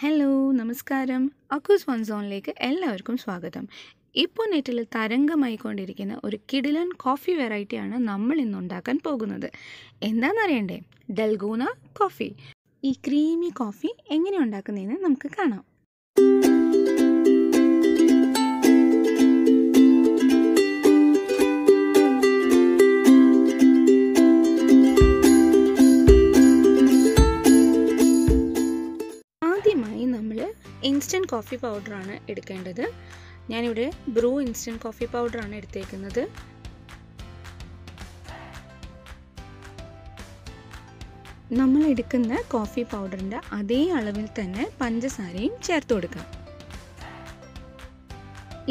Hello നമസ്കാരം. അക്കൂസ് one സോണിലേക്ക് എല്ലാവർക്കും സ്വാഗതം. ഇപ്പോൾ നെറ്റിൽ തരംഗമായിക്കൊണ്ടിരിക്കുന്ന ഒരു കിടിലൻ കോഫി വെറൈറ്റിയാണ് നമ്മൾ ഇന്ന് ഉണ്ടാക്കാൻ പോകുന്നത്. എന്താണെന്നറിയണ്ടേ? ഡൽഗൂന കോഫി ഈ ക്രീമി കോഫി എങ്ങനെ ഉണ്ടാക്കുന്നതെന്ന് നമുക്ക് കാണാം. ഇൻസ്റ്റന്റ് കോഫി പൗഡറാണ് എടുക്കേണ്ടത്. ഞാനിവിടെ ബ്രൂ ഇൻസ്റ്റന്റ് കോഫി പൗഡറാണ് എടുത്തേക്കുന്നത്. നമ്മൾ എടുക്കുന്ന കോഫി പൗഡറിന്റെ അതേ അളവിൽ തന്നെ പഞ്ചസാരയും ചേർത്ത് കൊടുക്കാം.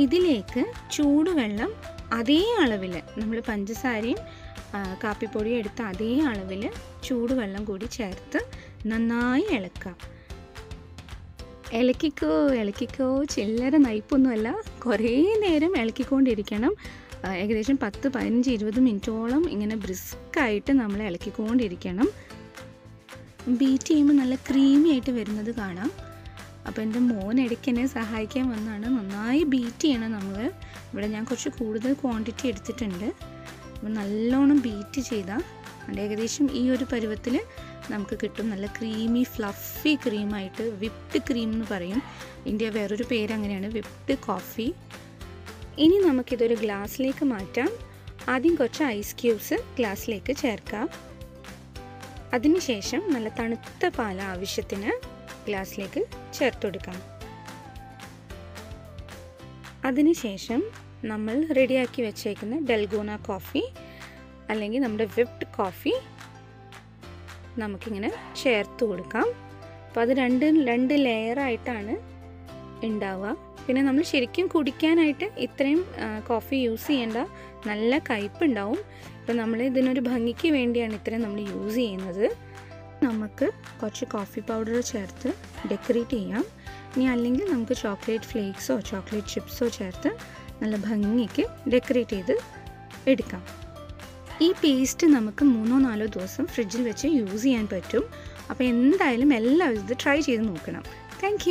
ഇതിലേക്ക് ചൂടുവെള്ളം അതേ അളവിൽ നമ്മൾ പഞ്ചസാരയും കാപ്പിപ്പൊടിയും എടുത്ത അതേ അളവിൽ ചൂടുവെള്ളം കൂടി ചേർത്ത് നന്നായി ഇളക്കാം ഇളക്കിക്കോ ഇളക്കിക്കോ. ചില്ലറ നയിപ്പൊന്നുമല്ല. കുറേ നേരം ഇളക്കിക്കൊണ്ടിരിക്കണം. ഏകദേശം പത്ത് പതിനഞ്ച് ഇരുപത് മിനിറ്റോളം ഇങ്ങനെ ബ്രിസ്ക്കായിട്ട് നമ്മൾ ഇളക്കിക്കൊണ്ടിരിക്കണം. ബീറ്റ് ചെയ്യുമ്പോൾ നല്ല ക്രീമി ആയിട്ട് വരുന്നത് കാണാം. അപ്പോൾ എന്റെ മോൻ ഇടയ്ക്ക് എന്നെ സഹായിക്കാൻ വന്നാണ്. നന്നായി ബീറ്റ് ചെയ്യണം നമ്മൾ ഇവിടെ ഞാൻ കുറച്ച് കൂടുതൽ ക്വാണ്ടിറ്റി എടുത്തിട്ടുണ്ട്. അപ്പോൾ നല്ലോണം ബീറ്റ് ചെയ്താൽ ഏകദേശം ഈ ഒരു പരുവത്തിൽ നമുക്ക് കിട്ടും നല്ല ക്രീമി ഫ്ലഫി ക്രീമായിട്ട് വിപ്ഡ് ക്രീം എന്ന് പറയും. ഇന്ത്യ വേറൊരു പേര് അങ്ങനെയാണ് വിപ്ഡ് കോഫി ഇനി നമുക്കിതൊരു ഗ്ലാസ്സിലേക്ക് മാറ്റാം. ആദ്യം കുറച്ച് ഐസ് ക്യൂബ്സ് ഗ്ലാസ്സിലേക്ക് ചേർക്കാം. അതിനുശേഷം നല്ല തണുത്ത പാൽ ആവശ്യത്തിന് ഗ്ലാസ്സിലേക്ക് ചേർത്ത് കൊടുക്കാം. അതിനുശേഷം നമ്മൾ റെഡിയാക്കി വെച്ചേക്കുന്ന ഡൽഗോണ കോഫി അല്ലെങ്കിൽ നമ്മുടെ വിപ്ഡ് കോഫി നമുക്കിങ്ങനെ ചേർത്ത് കൊടുക്കാം. അപ്പോൾ അത് രണ്ട് രണ്ട് ലെയറായിട്ടാണ് ഉണ്ടാവുക. പിന്നെ നമ്മൾ ശരിക്കും കുടിക്കാനായിട്ട് ഇത്രയും കോഫി യൂസ് ചെയ്യേണ്ട നല്ല കയ്പുണ്ടാവും ഇപ്പം നമ്മൾ ഇതിനൊരു ഭംഗിക്ക് വേണ്ടിയാണ് ഇത്രയും നമ്മൾ യൂസ് ചെയ്യുന്നത്. നമുക്ക് കുറച്ച് കോഫി പൗഡർ ചേർത്ത് ഡെക്കറേറ്റ് ചെയ്യാം. ഇനി അല്ലെങ്കിൽ നമുക്ക് ചോക്ലേറ്റ് ഫ്ലേക്സോ ചോക്ലേറ്റ് ചിപ്സോ ചേർത്ത് നല്ല ഭംഗിക്ക് ഡെക്കറേറ്റ് ചെയ്ത് എടുക്കാം. ഈ പേസ്റ്റ് നമുക്ക് മൂന്നോ നാലോ ദിവസം ഫ്രിഡ്ജിൽ വെച്ച് യൂസ് ചെയ്യാൻ പറ്റും. അപ്പോൾ എന്തായാലും എല്ലാവരും ഇത് ട്രൈ ചെയ്ത് നോക്കണം. താങ്ക്